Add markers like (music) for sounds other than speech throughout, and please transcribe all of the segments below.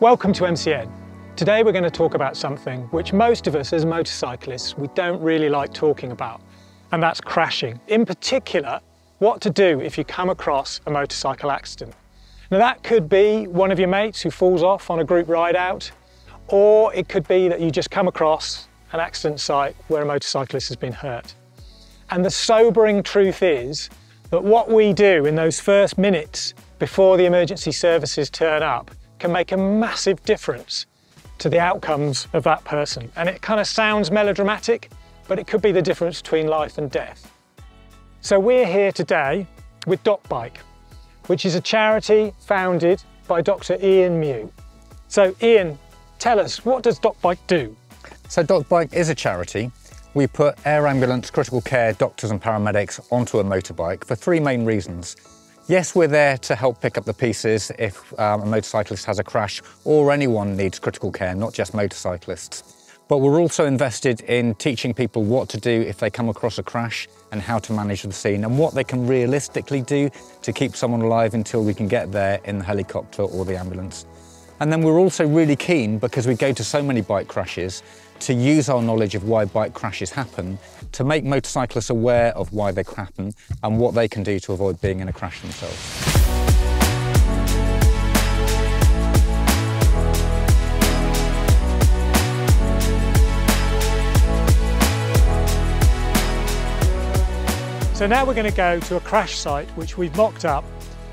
Welcome to MCN. Today we're going to talk about something which most of us as motorcyclists, we don't really like talking about, and that's crashing. In particular, what to do if you come across a motorcycle accident. Now that could be one of your mates who falls off on a group ride out, or it could be that you just come across an accident site where a motorcyclist has been hurt. And the sobering truth is that what we do in those first minutes before the emergency services turn up can make a massive difference to the outcomes of that person. And it kind of sounds melodramatic, but it could be the difference between life and death. So we're here today with DocBike, which is a charity founded by Dr. Ian Mew. So Ian, tell us, what does DocBike do? So DocBike is a charity. We put air ambulance, critical care, doctors and paramedics onto a motorbike for three main reasons. Yes, we're there to help pick up the pieces if um, a motorcyclist has a crash or anyone needs critical care, not just motorcyclists. But we're also invested in teaching people what to do if they come across a crash and how to manage the scene and what they can realistically do to keep someone alive until we can get there in the helicopter or the ambulance. And then we're also really keen, because we go to so many bike crashes, to use our knowledge of why bike crashes happen to make motorcyclists aware of why they happen and what they can do to avoid being in a crash themselves. So now we're going to go to a crash site which we've mocked up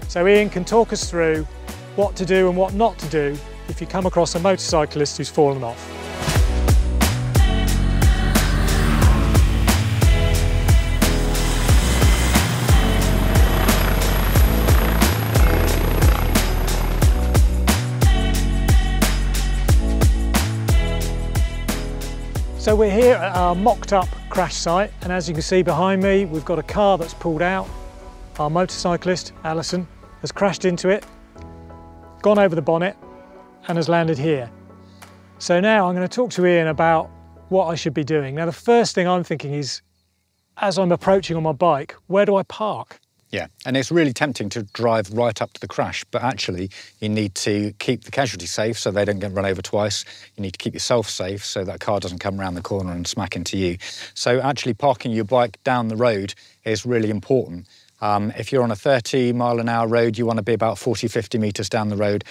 so Ian can talk us through what to do and what not to do if you come across a motorcyclist who's fallen off. So we're here at our mocked up crash site and as you can see behind me we've got a car that's pulled out. Our motorcyclist, Alison, has crashed into it, gone over the bonnet and has landed here. So now I'm going to talk to Ian about what I should be doing. Now the first thing I'm thinking is, as I'm approaching on my bike, where do I park? Yeah, and it's really tempting to drive right up to the crash, but actually you need to keep the casualty safe so they don't get run over twice. You need to keep yourself safe so that car doesn't come around the corner and smack into you. So actually parking your bike down the road is really important. Um, if you're on a 30 mile an hour road, you want to be about 40, 50 metres down the road.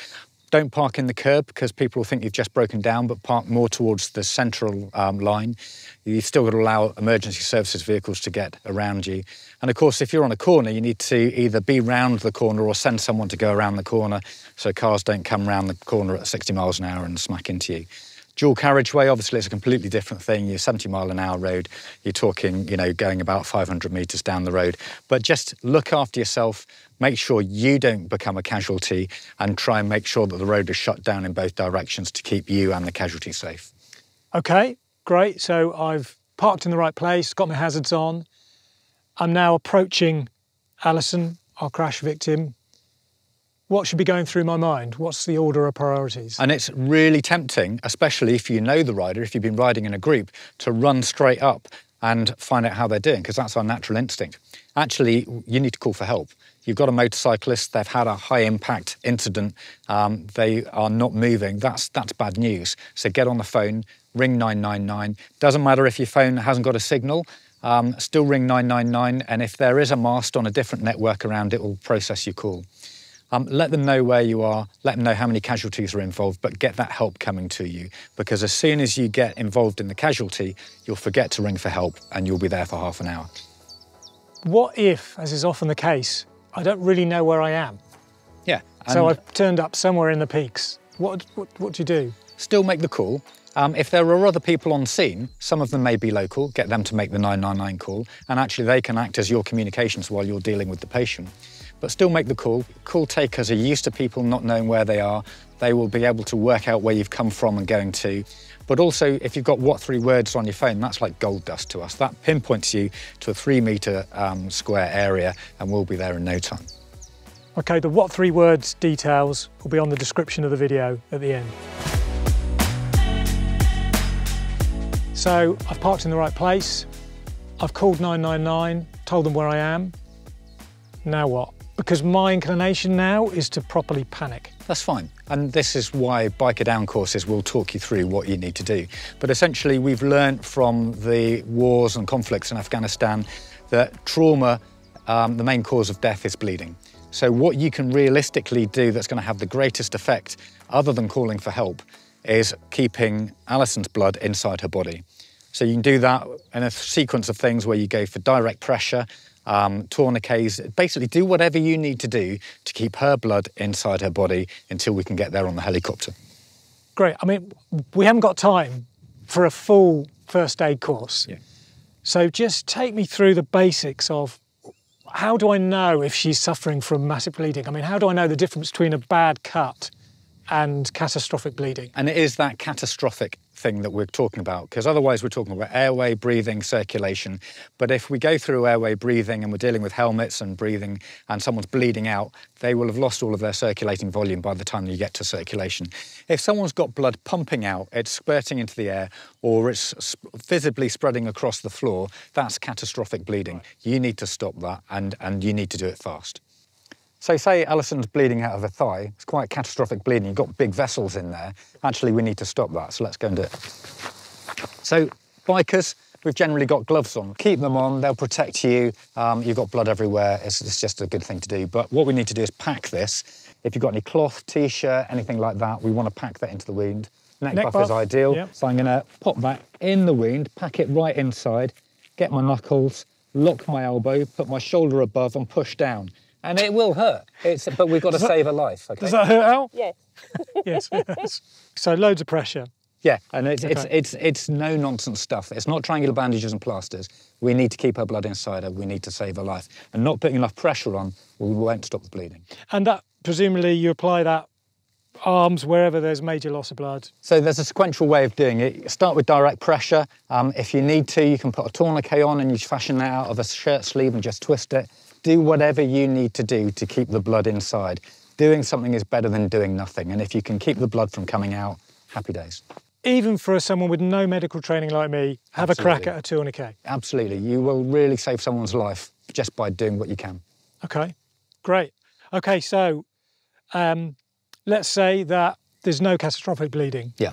Don't park in the curb because people will think you've just broken down, but park more towards the central um, line. You've still got to allow emergency services vehicles to get around you. And of course, if you're on a corner, you need to either be round the corner or send someone to go around the corner so cars don't come round the corner at 60 miles an hour and smack into you. Dual carriageway, obviously, it's a completely different thing. You're 70 mile an hour road, you're talking, you know, going about 500 metres down the road. But just look after yourself, make sure you don't become a casualty, and try and make sure that the road is shut down in both directions to keep you and the casualty safe. Okay, great. So I've parked in the right place, got my hazards on. I'm now approaching Alison, our crash victim, what should be going through my mind? What's the order of priorities? And it's really tempting, especially if you know the rider, if you've been riding in a group, to run straight up and find out how they're doing, because that's our natural instinct. Actually, you need to call for help. You've got a motorcyclist, they've had a high impact incident, um, they are not moving. That's, that's bad news. So get on the phone, ring 999. Doesn't matter if your phone hasn't got a signal, um, still ring 999. And if there is a mast on a different network around, it will process your call. Um, let them know where you are, let them know how many casualties are involved, but get that help coming to you. Because as soon as you get involved in the casualty, you'll forget to ring for help and you'll be there for half an hour. What if, as is often the case, I don't really know where I am? Yeah. So I've turned up somewhere in the peaks. What, what, what do you do? Still make the call. Um, if there are other people on scene, some of them may be local, get them to make the 999 call, and actually they can act as your communications while you're dealing with the patient but still make the call. Call takers are used to people not knowing where they are. They will be able to work out where you've come from and going to. But also, if you've got what3words on your phone, that's like gold dust to us. That pinpoints you to a three metre um, square area and we'll be there in no time. OK, the what3words details will be on the description of the video at the end. So I've parked in the right place. I've called 999, told them where I am. Now what? Because my inclination now is to properly panic. That's fine. And this is why biker down courses will talk you through what you need to do. But essentially, we've learnt from the wars and conflicts in Afghanistan that trauma, um, the main cause of death is bleeding. So, what you can realistically do that's going to have the greatest effect, other than calling for help, is keeping Alison's blood inside her body. So, you can do that in a sequence of things where you go for direct pressure, um, tourniquets, basically do whatever you need to do to keep her blood inside her body until we can get there on the helicopter. Great. I mean, we haven't got time for a full first aid course. Yeah. So just take me through the basics of how do I know if she's suffering from massive bleeding? I mean, how do I know the difference between a bad cut and catastrophic bleeding? And it is that catastrophic thing that we're talking about, because otherwise we're talking about airway, breathing, circulation. But if we go through airway breathing and we're dealing with helmets and breathing and someone's bleeding out, they will have lost all of their circulating volume by the time you get to circulation. If someone's got blood pumping out, it's spurting into the air or it's visibly spreading across the floor, that's catastrophic bleeding. Right. You need to stop that and, and you need to do it fast. So say Alison's bleeding out of her thigh, it's quite catastrophic bleeding, you've got big vessels in there. Actually, we need to stop that, so let's go and do it. So bikers, we've generally got gloves on. Keep them on, they'll protect you. Um, you've got blood everywhere, it's, it's just a good thing to do. But what we need to do is pack this. If you've got any cloth, t-shirt, anything like that, we want to pack that into the wound. Neck, Neck buff, buff, is ideal. Yep. So I'm gonna pop that in the wound, pack it right inside, get my knuckles, lock my elbow, put my shoulder above and push down and it will hurt. It's, but we've got to save a life. Okay? Does that hurt, Al? Yes. (laughs) yes, yes. (laughs) So loads of pressure. Yeah, and it's, okay. it's, it's, it's no nonsense stuff. It's not triangular bandages and plasters. We need to keep her blood inside her. We need to save her life. And not putting enough pressure on we won't stop the bleeding. And that, presumably, you apply that arms wherever there's major loss of blood? So there's a sequential way of doing it. Start with direct pressure. Um, if you need to, you can put a tourniquet on and you fashion that out of a shirt sleeve and just twist it do whatever you need to do to keep the blood inside. Doing something is better than doing nothing. And if you can keep the blood from coming out, happy days. Even for someone with no medical training like me, have Absolutely. a crack at a tourniquet. Absolutely. You will really save someone's life just by doing what you can. Okay, great. Okay, so um, let's say that there's no catastrophic bleeding. Yeah.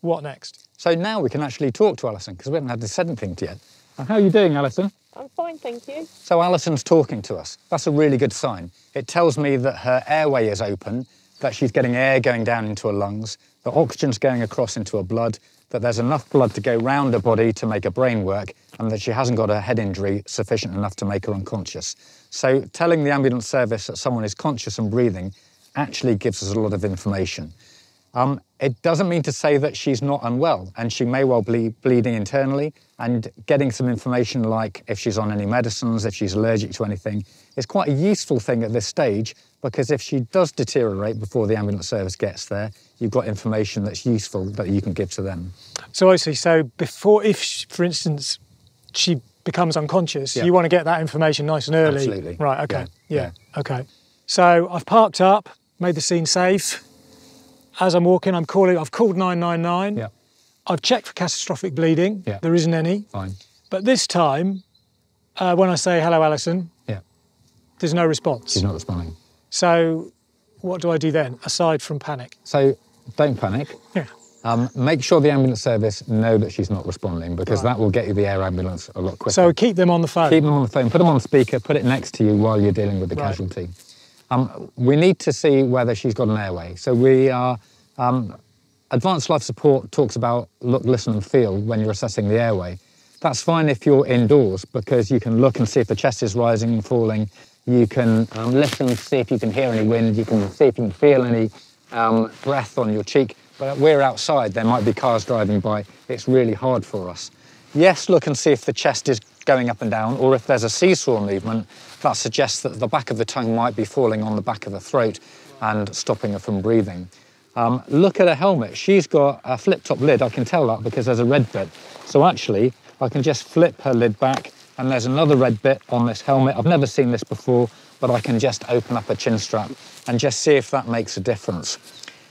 What next? So now we can actually talk to Alison because we haven't had the sedent thing yet. How are you doing, Alison? I'm fine, thank you. So Alison's talking to us. That's a really good sign. It tells me that her airway is open, that she's getting air going down into her lungs, that oxygen's going across into her blood, that there's enough blood to go round her body to make her brain work, and that she hasn't got a head injury sufficient enough to make her unconscious. So telling the ambulance service that someone is conscious and breathing actually gives us a lot of information. Um, it doesn't mean to say that she's not unwell, and she may well be bleeding internally. And getting some information like if she's on any medicines, if she's allergic to anything, is quite a useful thing at this stage because if she does deteriorate before the ambulance service gets there, you've got information that's useful that you can give to them. So I see. So before, if she, for instance, she becomes unconscious, yeah. you want to get that information nice and early. Absolutely. Right. Okay. Yeah. yeah. yeah. Okay. So I've parked up, made the scene safe as I'm walking, I'm calling, I've called 999. Yeah. I've checked for catastrophic bleeding. Yeah. There isn't any. Fine. But this time, uh, when I say, hello, Alison, yeah. there's no response. She's not responding. So what do I do then, aside from panic? So don't panic. Yeah. Um, make sure the ambulance service know that she's not responding because right. that will get you the air ambulance a lot quicker. So keep them on the phone. Keep them on the phone. Put them on speaker. Put it next to you while you're dealing with the right. casualty. Um, we need to see whether she's got an airway. So we are, um, advanced life support talks about look, listen and feel when you're assessing the airway. That's fine if you're indoors because you can look and see if the chest is rising and falling. You can um, listen and see if you can hear any wind. You can see if you can feel any um, breath on your cheek. But we're outside, there might be cars driving by. It's really hard for us. Yes, look and see if the chest is going up and down, or if there's a seesaw movement, that suggests that the back of the tongue might be falling on the back of the throat and stopping her from breathing. Um, look at her helmet. She's got a flip-top lid. I can tell that because there's a red bit. So actually, I can just flip her lid back and there's another red bit on this helmet. I've never seen this before, but I can just open up a chin strap and just see if that makes a difference.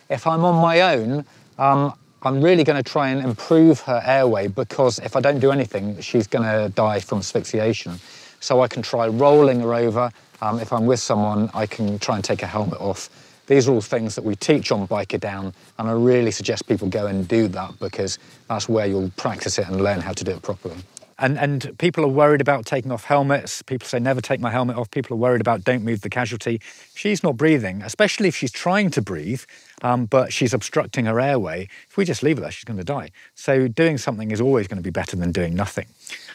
If I'm on my own, um, I'm really going to try and improve her airway because if I don't do anything, she's going to die from asphyxiation. So I can try rolling her over. Um, if I'm with someone, I can try and take a helmet off. These are all things that we teach on Biker Down, and I really suggest people go and do that because that's where you'll practice it and learn how to do it properly. And, and people are worried about taking off helmets. People say, never take my helmet off. People are worried about don't move the casualty. She's not breathing, especially if she's trying to breathe, um, but she's obstructing her airway. If we just leave her there, she's going to die. So doing something is always going to be better than doing nothing.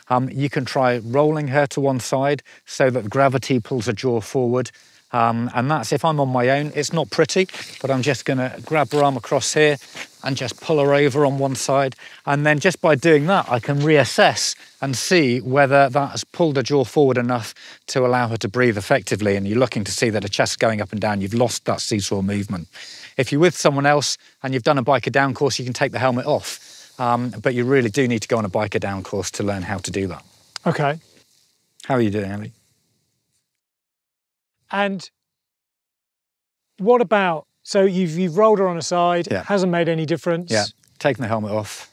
Um, you can try rolling her to one side so that gravity pulls her jaw forward. Um, and that's if I'm on my own. It's not pretty, but I'm just going to grab her arm across here and just pull her over on one side. And then just by doing that, I can reassess and see whether that has pulled her jaw forward enough to allow her to breathe effectively. And you're looking to see that her chest's going up and down. You've lost that seesaw movement. If you're with someone else and you've done a biker down course, you can take the helmet off. Um, but you really do need to go on a biker down course to learn how to do that. Okay. How are you doing, Ellie? And what about so you've you've rolled her on a side, Yeah. hasn't made any difference. Yeah, taking the helmet off.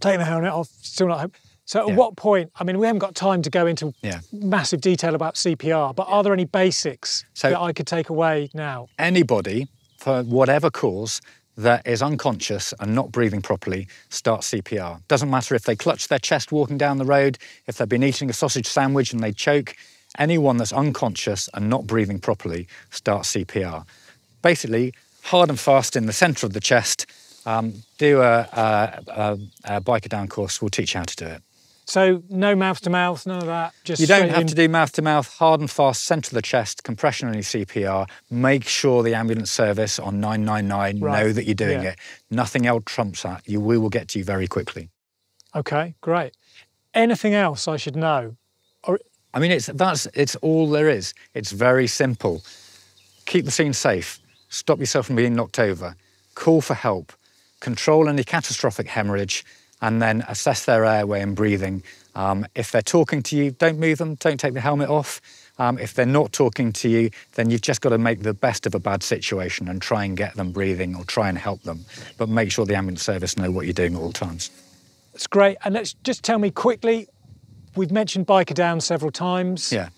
Taking the helmet off, still not home. So at Yeah. what point? I mean, we haven't got time to go into Yeah. massive detail about CPR, but are there any basics So- that I could take away now? Anybody, for whatever cause, that is unconscious and not breathing properly, start CPR. Doesn't matter if they clutch their chest walking down the road, if they've been eating a sausage sandwich and they choke. Anyone that's unconscious and not breathing properly, start CPR. Basically, hard and fast in the centre of the chest. Um, do a, a, a, a biker down course. We'll teach you how to do it. So no mouth to mouth, none of that. Just You don't have in. to do mouth to mouth, hard and fast, centre of the chest, compression only CPR. Make sure the ambulance service on 999 Right, know that you're doing yeah. it. Nothing else trumps that. You, we will get to you very quickly. Okay, great. Anything else I should know? I mean, it's that's it's all there is. It's very simple. Keep the scene safe. Stop yourself from being knocked over. Call for help. Control any catastrophic hemorrhage, and then assess their airway and breathing. Um, if they're talking to you, don't move them. Don't take the helmet off. Um, if they're not talking to you, then you've just got to make the best of a bad situation and try and get them breathing or try and help them. But make sure the ambulance service know what you're doing at all times. It's great. And let's just tell me quickly. We've mentioned biker down several times. Yeah.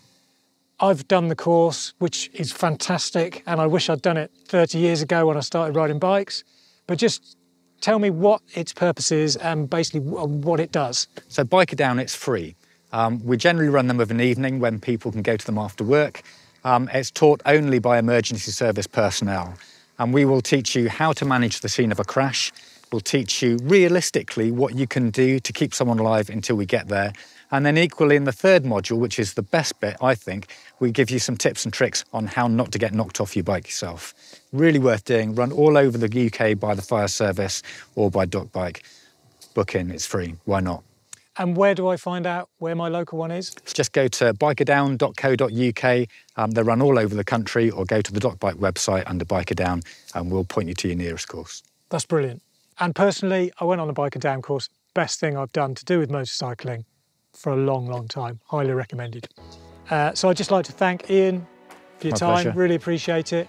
I've done the course, which is fantastic, and I wish I'd done it 30 years ago when I started riding bikes. But just tell me what its purpose is and basically what it does. So Biker Down, it's free. Um, we generally run them of an evening when people can go to them after work. Um, it's taught only by emergency service personnel. And we will teach you how to manage the scene of a crash. We'll teach you realistically what you can do to keep someone alive until we get there. And then equally in the third module, which is the best bit, I think, we give you some tips and tricks on how not to get knocked off your bike yourself. Really worth doing. Run all over the UK by the fire service or by DocBike. Book in, it's free. Why not? And where do I find out where my local one is? Just go to bikerdown.co.uk. Um, they run all over the country, or go to the DocBike website under Biker Down, and we'll point you to your nearest course. That's brilliant. And personally, I went on a biker down course. Best thing I've done to do with motorcycling for a long, long time. Highly recommended. Uh, so I'd just like to thank Ian for your My time. pleasure. Really appreciate it.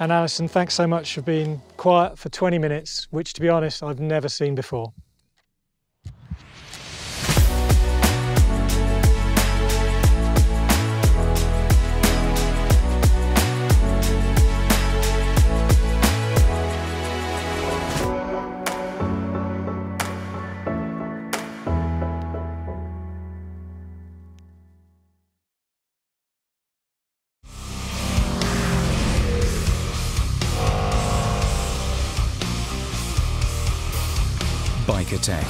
And Alison, thanks so much for being quiet for 20 minutes, which to be honest, I've never seen before. Biker Tech,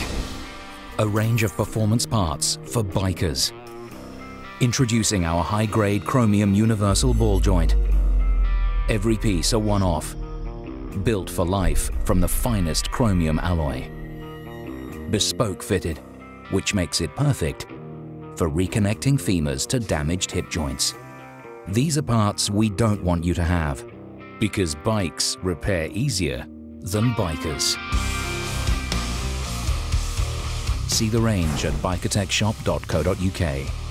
a range of performance parts for bikers. Introducing our high-grade chromium universal ball joint. Every piece a one-off, built for life from the finest chromium alloy. Bespoke fitted, which makes it perfect for reconnecting femurs to damaged hip joints. These are parts we don't want you to have, because bikes repair easier than bikers. See the range at bikertechshop.co.uk.